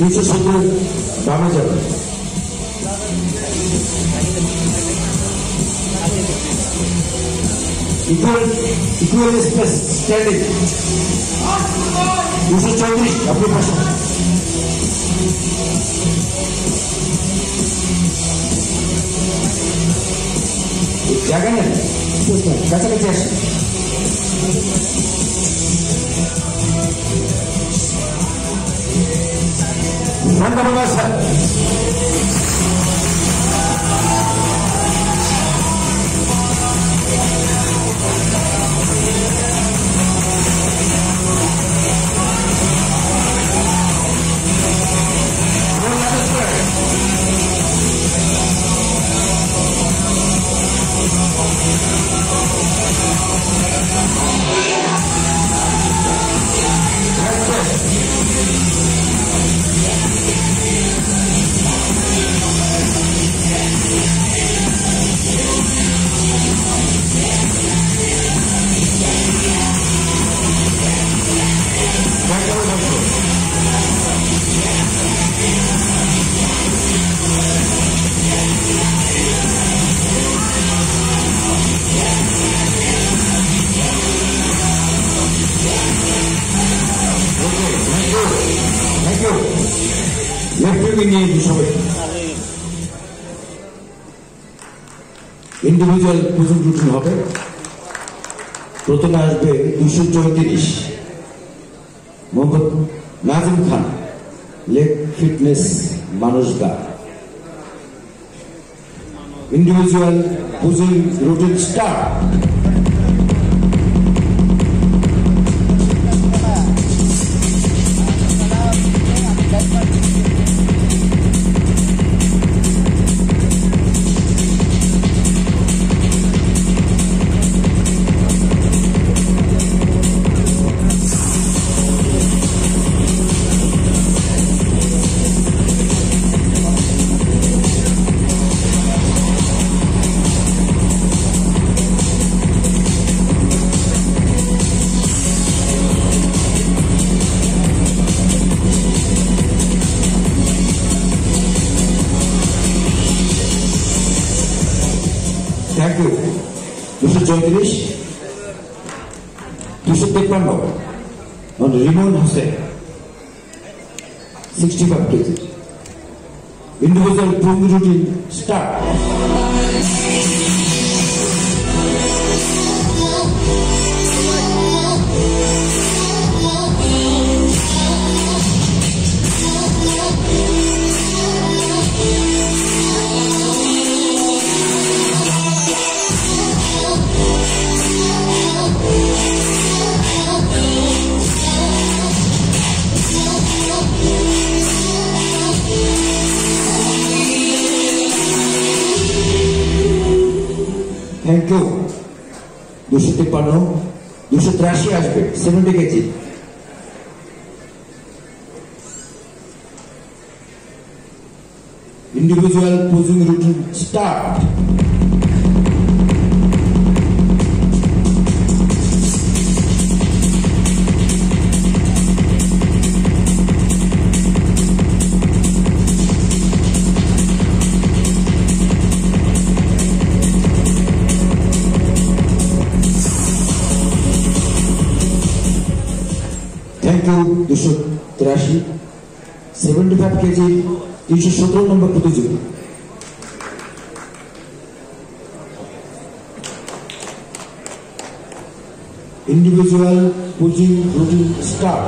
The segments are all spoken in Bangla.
일주 선물 남의 자 equal equal space standing 234 अपने पास जगह है कैसे कैसे আসেন ধন্যবাদ স্যার থ্যাংক ইউ নিয়ে সবাই। ইন্ডিভিজুয়াল রুটিন হবে। প্রথমে আসবে দুশো চৌত্রিশ। মোহাম্মদ নাজিম খান, লেগ ফিটনেস মানুষ the individual posing routine start English, you should take one more. On Rimon Hussain, 65 kg. Individual 2 routine, start. Thank you. দুশো তিপ্পান্ন দুশো তিরাশি আসবে seventy kg. Individual posing routine start thank you দুশো তিরাশি সেভেন্টি ফাইভ কেজি, তিনশো সতেরো নম্বর প্রতিযোগী। Individual posing routine start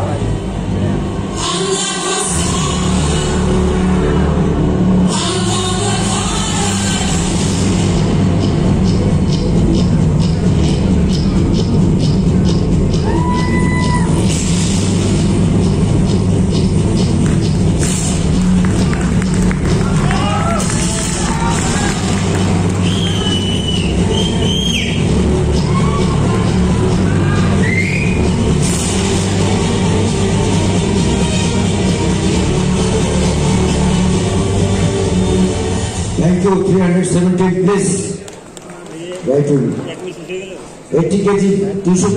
thank you three hundred seventeen please right eighty kg দুশো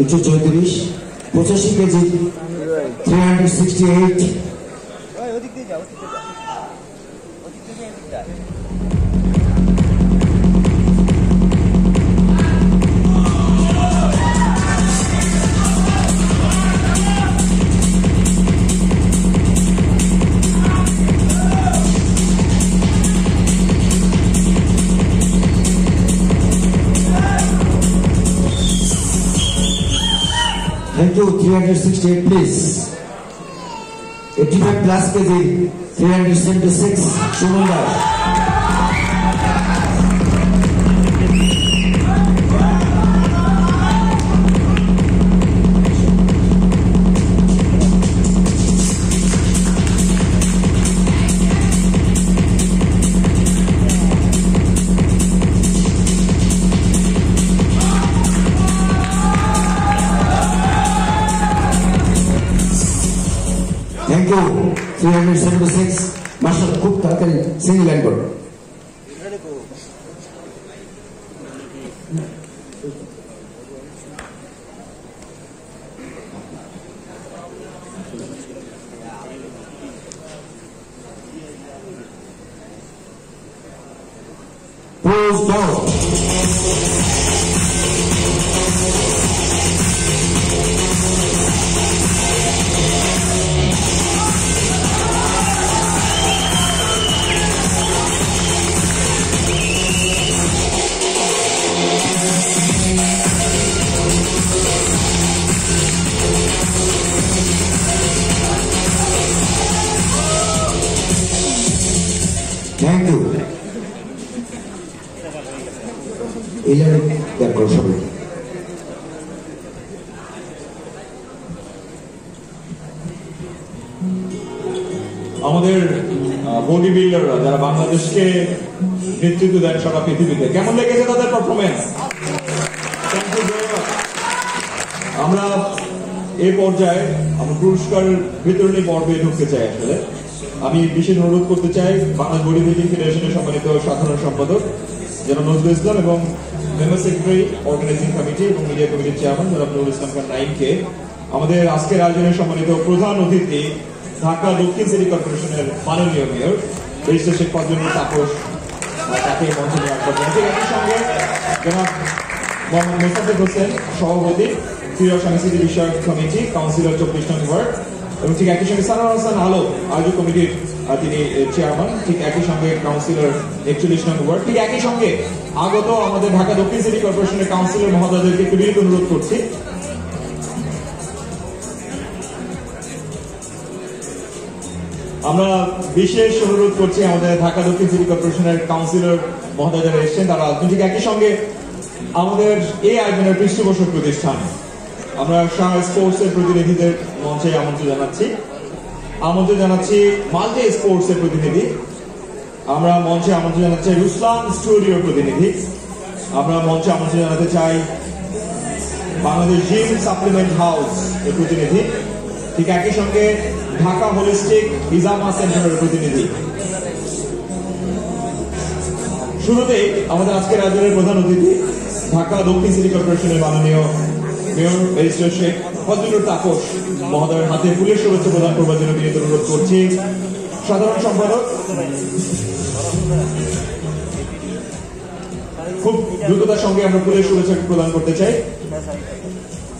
দুশো চৌত্রিশ পঁচাশি kg three hundred sixty eight 368 please. 85 plus kg, 376, Shumandar. 376. Martial খুব তাড়াতাড়ি সিঙ্গেল লাইন করো Pros down. বডি বিল্ডাররা যারা বাংলাদেশকে নেতৃত্ব দেন সারা পৃথিবীতে, কেমন লেগেছে তাদের পারফরমেন্স আমরা এই পর্যায়ে আমরা পুরস্কার বিতরণী পর্বে ঢুকতে চাই আসলে। আমি বিশেষ অনুরোধ করতে চাই বাংলাদেশ বডি বিল্ডিং ফেডারেশনের সম্মানিত সাধারণ সম্পাদক, জনাব নজরুল ইসলাম এবং মেম্বার সেক্রেটারি অর্গানাইজিং কমিটি এবং মিডিয়া কমিটির চেয়ারম্যান জনাব নুরুল ইসলাম খান নাইমকে। আমাদের আজকের আয়োজনের সম্মানিত প্রধান অতিথি ঢাকা দক্ষিণ সিটি কর্পোরেশনের মাননীয় মেয়র ব্যারিস্টার শেখ ফজলুল তাপস তাকে মঞ্চে আসবার জন্য। একই সঙ্গে জনাব হোসেন, সভাপতি ক্রীড়া সংস্কৃতি বিষয়ক কমিটি কাউন্সিলর চব্বিশ নং এবং ঠিক একই সঙ্গে সানোয়ার হাসান আলো আয়োজক কমিটির তিনি চেয়ারম্যান ঠিক একই সঙ্গে কাউন্সিলর একচল্লিশ নং ওয়ার্ড। ঠিক একই সঙ্গে আগত আমাদের ঢাকা দক্ষিণ সিটি কর্পোরেশনের কাউন্সিলর মহোদয়দেরকে বিনীত অনুরোধ করছি আমরা বিশেষ অনুরোধ করছি আমাদের ঢাকা দক্ষিণ সিটি কর্পোরেশনের কাউন্সিলর মহোদয় যারা এসেছেন, তারা ঠিক একই সঙ্গে আমাদের এই আয়োজনের পৃষ্ঠপোষক প্রতিষ্ঠান। আমরা শাহ স্পোর্টস এর প্রতিনিধিদের মঞ্চে আমন্ত্রণ জানাচ্ছি। আমন্ত্রণ জানাচ্ছি মাল্টি স্পোর্টস এর প্রতিনিধি। আমরা মঞ্চে আমন্ত্রণ জানাচ্ছি রুসলান স্টুডিওর প্রতিনিধি। আমরা মঞ্চে আমন্ত্রণ জানাতে চাই বাংলাদেশ জিম সাপ্লিমেন্ট হাউস এর প্রতিনিধি। ঠিক একই সঙ্গে ঢাকা হোলিস্টিক ইজামা সেন্টারের প্রতিনিধি। শুরুতেই আমাদের আজকের আয়োজনের প্রধান অতিথি ঢাকা দক্ষিণ সিটি কর্পোরেশনের মাননীয় মেয়র ব্যারিস্টার শেখ ফজলুর তাপস মহোদয়ের হাতে ফুলের শুভেচ্ছা প্রদান করবার জন্য বিনীত অনুরোধ করছি। সাধারণ সম্পাদক, খুব দ্রুততার সঙ্গে আমরা ফুলের শুভেচ্ছা প্রদান করতে চাই।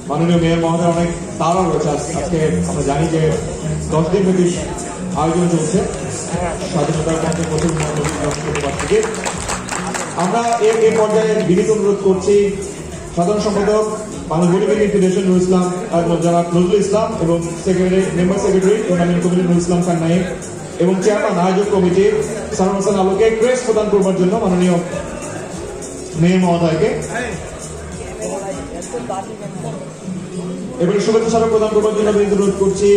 মাননীয় মেয়র মহোদয়, অনেক তাড়া রয়েছে আজকে। আমরা জানি যে দশ দিন ব্যাপী আয়োজন চলছে। স্বাধীনতার পঞ্চাশ বছর থেকে। আমরা এর এই পর্যায়ে বিনীত অনুরোধ করছি সাধারণ সম্পাদক ইসলাম নজরুল ইসলাম এবং সেক্রেটারি ইসলাম এবং চেয়ারম্যান, আয়োজক কমিটি প্রদান করবার জন্য মাননীয় শুভেচ্ছা প্রদান করবার জন্য অনুরোধ করছি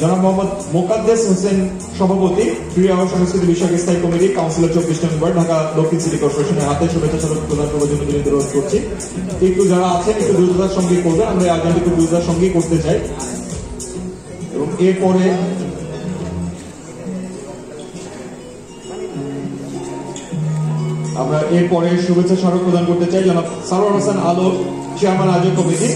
জনাব মোহাম্মদ মোকাদ্দেস হোসেন সভাপতি ক্রীড়া ও সংস্কৃতি বিষয়ক স্থায়ী কমিটি, কাউন্সিলর চব্বিশ নম্বর ঢাকা দক্ষিণ সিটি কর্পোরেশনের হাতে শুভেচ্ছা স্বরূপ প্রদান করার জন্য অনুরোধ করছি। একটু যারা আছেন, একটু দ্রুততার সঙ্গে করবেন আমরা আয়োজনটি একটু দ্রুততার সঙ্গেই করতে চাই। এবং এরপরে আমরা এরপরে শুভেচ্ছা স্মারক প্রদান করতে চাই জনাব সারোয়ার হাসান আলো, চেয়ারম্যান আয়োজক কমিটি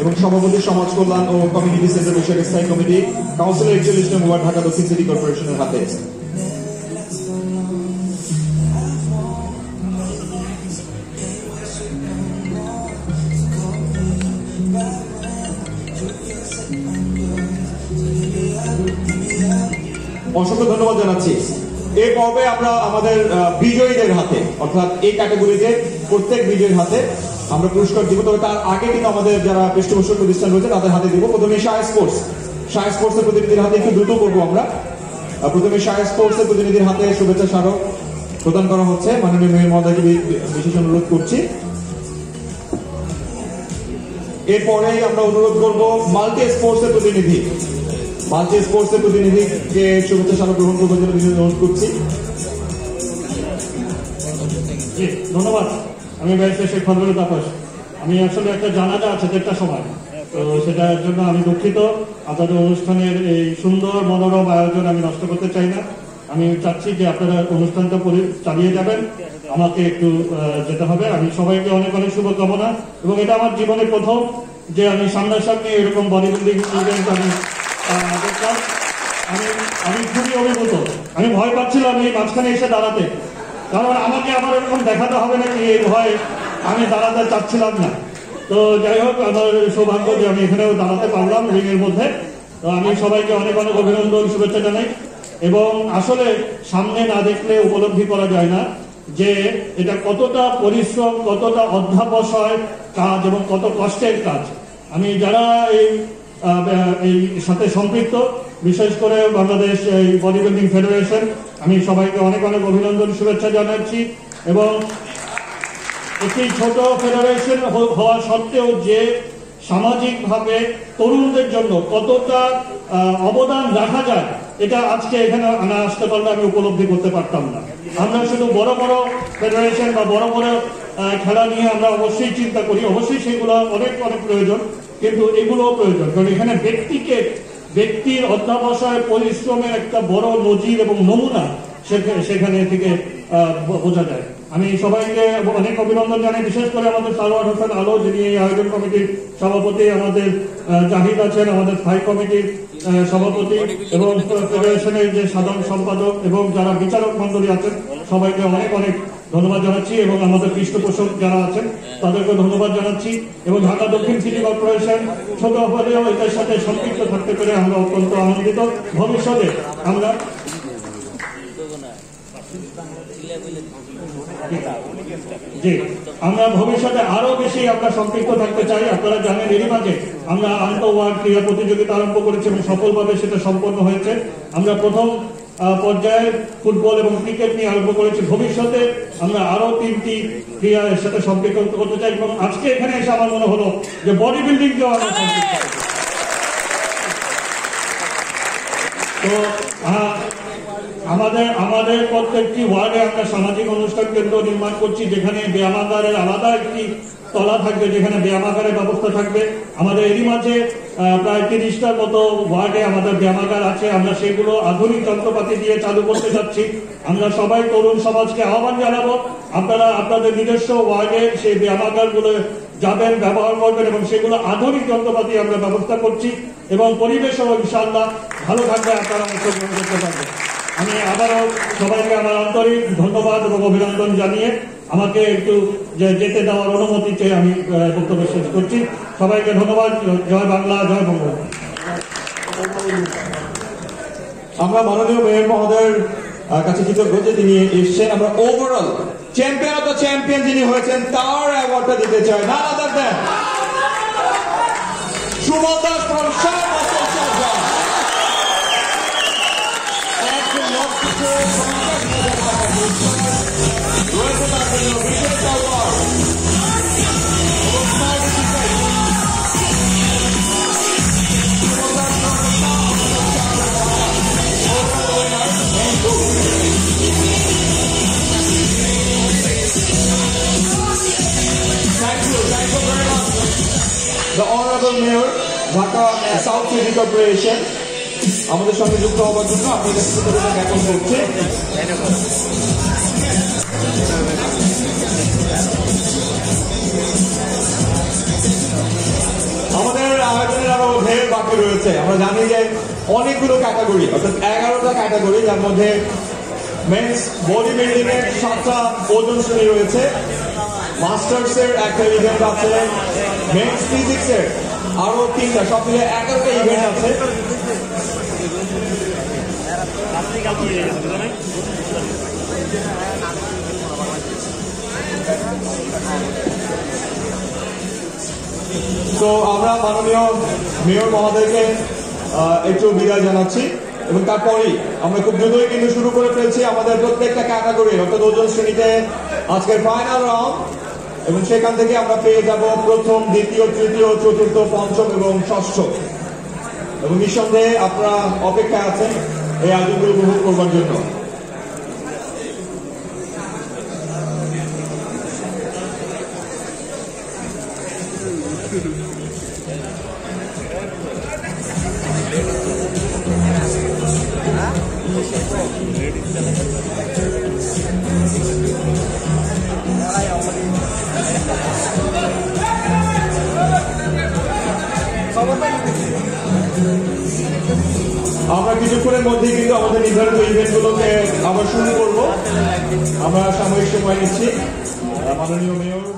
এবং সভাপতি সমাজ কল্যাণ ও কমিউনিটি সেন্টার বিষয়ক স্থায়ী কমিটি, কাউন্সিলর একচল্লিশ নম্বর ওয়ার্ড, ঢাকা দক্ষিণ সিটি কর্পোরেশনের হাতে। অসংখ্য ধন্যবাদ জানাচ্ছি। এই পর্বে আমরা আমাদের বিজয়ীদের হাতে, অর্থাৎ এই ক্যাটাগরিতে প্রত্যেক বিজয়ীর হাতে আমরা পুরস্কার দিব। তবে তার আগে কিন্তু আমাদের যারা পৃষ্ঠপোষক প্রতিষ্ঠান রয়েছে, তাদের হাতে দিব। প্রথমে শাহ স্পোর্টস শাহ স্পোর্টস এর প্রতিনিধির হাতে একটু দ্রুত করব আমরা। প্রথমে শাহ স্পোর্টস এর প্রতিনিধির হাতে শুভেচ্ছা স্মারক প্রদান করা হচ্ছে। মাননীয় মেয়র মহোদয়কে বিশেষ অনুরোধ করছি। এরপরেই আমরা অনুরোধ করব মাল্টি স্পোর্টস এর প্রতিনিধি। মাল্টি স্পোর্টস এর প্রতিনিধিকে শুভেচ্ছা স্মারক গ্রহণ করবার জন্য বিশেষ অনুরোধ করছি। ধন্যবাদ। আমি ব্যারিস্টার শেখ ফজলুল তাপস। আমি আসলে একটা জানাজা আছে দেড়টা সময়। তো সেটার জন্য আমি দুঃখিত। আপনাদের অনুষ্ঠানের এই সুন্দর, মনোরম আয়োজন আমি নষ্ট করতে চাই না। আমি চাচ্ছি যে আপনারা অনুষ্ঠানটা চালিয়ে যাবেন। আমাকে একটু যেতে হবে। আমি সবাইকে অনেক অনেক শুভকামনা। এবং এটা আমার জীবনে প্রথম যে আমি সামনাসামনি এরকম বিল্ডিং ইভেন্ট আমি আমি আমি খুবই অভিভূত আমি ভয় পাচ্ছিলাম এই মাঝখানে এসে দাঁড়াতে কারণ আমাকে আবার এরকম দেখাতে হবে নাকি এই ভয় আমি দাঁড়াতে চাচ্ছিলাম না তো যাই হোক আমার সৌভাগ্য যে আমি এখানেও দাঁড়াতে পারলাম রিং এর মধ্যে তো আমি সবাইকে অনেক অনেক অভিনন্দন শুভেচ্ছা জানাই এবং আসলে সামনে না দেখলে উপলব্ধি করা যায় না যে এটা কতটা পরিশ্রম কতটা অধ্যাবসায় কাজ এবং কত কষ্টের কাজ আমি যারা এই এই সাথে সম্পৃক্ত। বিশেষ করে বাংলাদেশ, এই বডি বিল্ডিং ফেডারেশন আমি সবাইকে অনেক অনেক অভিনন্দন, শুভেচ্ছা জানাচ্ছি এবং একটি ছোট ফেডারেশন হওয়া সত্ত্বেও যে সামাজিকভাবে তরুণদের জন্য কতটা অবদান রাখা যায়, এটা আজকে এখানে না আসতে পারলে আমি উপলব্ধি করতে পারতাম না। আমরা শুধু বড় বড় ফেডারেশন বা বড় বড় খেলা নিয়ে আমরা অবশ্যই চিন্তা করি। অবশ্যই সেগুলো অনেক অনেক প্রয়োজন। কিন্তু এগুলোও প্রয়োজন। কারণ এখানে ব্যক্তিকে, ব্যক্তির অধ্যাবসায়, পরিশ্রমের একটা বড় নজির এবং নমুনা সেখানে থেকে বোঝা যায়। আমি সবাইকে অনেক অভিনন্দন জানাই, বিশেষ করে আমাদের সালোয়ার হোসেন আলো, যিনি এই আয়োজন কমিটির সভাপতি, আমাদের জাহিদ আছেন, আমাদের স্থায়ী কমিটির সভাপতি এবং ফেডারেশনের যে সাধারণ সম্পাদক এবং যারা বিচারক মন্ডলী আছেন, সবাইকে অনেক অনেক ধন্যবাদ জানাচ্ছি এবং আমাদের পৃষ্ঠপোষক যারা আছেন, তাদেরকে ধন্যবাদ জানাচ্ছি এবং ঢাকা দক্ষিণ সিটি কর্পোরেশন ছোট হলেও এটার সাথে সম্পৃক্ত থাকতে পেরে আমরা অত্যন্ত আনন্দিত। ভবিষ্যতে আমরা জি, আমরা ভবিষ্যতে আরও বেশি আমরা সম্পৃক্ত থাকতে চাই। আপনারা জানেন এরই মাঝে আমরা আন্তঃ ওয়ার্ড ক্রীড়া প্রতিযোগিতা আরম্ভ করেছি এবং সফলভাবে সেটা সম্পন্ন হয়েছে। আমরা প্রথম পর্যায়ে ফুটবল এবং ক্রিকেট নিয়ে আরম্ভ করেছি ভবিষ্যতে আমরা আরও তিনটি ক্রীড়ার সাথে সম্পৃক্ত করতে চাই এবং আজকে এখানে এসে আমার মনে হলো যে বডি বিল্ডিং আমরা সম্পৃক্ত চাই। তো আমাদের আমাদের প্রত্যেকটি ওয়ার্ডে আমরা সামাজিক অনুষ্ঠান কেন্দ্র নির্মাণ করছি, যেখানে ব্যায়ামাগারের আলাদা একটি তলা থাকবে, যেখানে ব্যায়ামাগারের ব্যবস্থা থাকবে। আমাদের এরই মাঝে প্রায় তিরিশটার মতো ওয়ার্ডে আমাদের ব্যায়ামাগার আছে। আমরা সেগুলো আধুনিক যন্ত্রপাতি দিয়ে চালু করতে যাচ্ছি। আমরা সবাই তরুণ সমাজকে আহ্বান জানাব, আপনারা, আপনাদের নিজস্ব ওয়ার্ডে সেই ব্যায়ামাগারগুলো যাবেন, ব্যবহার করবেন এবং সেগুলো আধুনিক যন্ত্রপাতি আমরা ব্যবস্থা করছি এবং পরিবেশও ইনশাআল্লাহ ভালো থাকবে, আপনারা অংশগ্রহণ করতে পারবেন। আমি আবারও সবাইকে আমার আন্তরিক ধন্যবাদ এবং অভিনন্দন জানিয়ে আমাকে একটু যেতে দেওয়ার অনুমতি চেয়ে আমি বক্তব্য শেষ করছি। সবাইকে ধন্যবাদ। জয় বাংলা, জয় বঙ্গবন্ধু। আমরা মাননীয় মেয়র মহোদয়ের কাছে কৃতজ্ঞ যে তিনি এসছেন। আমরা overall champion of the champion যিনি হয়েছেন, তার অ্যাওয়ার্ডটা দিতে চাই। না দেন Suman Das from Honorable Mayor, Dhaka South City Corporation, আমাদের সঙ্গে যুক্ত হওয়ার জন্য কৃতজ্ঞতা জ্ঞাপন করছি। আমাদের আয়োজনের আরও ঢের বাকি রয়েছে। আমরা জানি যে অনেকগুলো ক্যাটাগরি অর্থাৎ এগারোটা ক্যাটাগরি যার মধ্যে মেন্স বডি বিল্ডিং এর সাতটা ওজন শ্রেণি রয়েছে। মাস্টার্স এর একটা ইভেন্ট আছে মেন্স ফিজিক্স এর আরও তিনটা, সব মিলে এগারোটা ইভেন্ট আছে। তো আমরা মাননীয় মেয়র মহোদয়কে একটু বিদায় জানাচ্ছি এবং তারপরেই আমরা খুব দ্রুতই কিন্তু শুরু করে ফেলছি আমাদের প্রত্যেকটা ক্যাটাগরি অর্থাৎ ওজন শ্রেণীতে আজকের ফাইনাল রাউন্ড এবং সেখান থেকে আমরা পেয়ে যাব প্রথম, দ্বিতীয়, তৃতীয়, চতুর্থ, পঞ্চম এবং ষষ্ঠ। এবং নিঃসন্দেহে আপনারা অপেক্ষায় আছেন। এই আয়োজনগুলো উপভোগ করবার জন্য আমরা কিছুক্ষণের মধ্যে কিন্তু আমাদের নির্ধারিত ইভেন্টগুলোকে আবার শুরু করব। আমরা সাময়িক সময় নিচ্ছি। মাননীয় মেয়র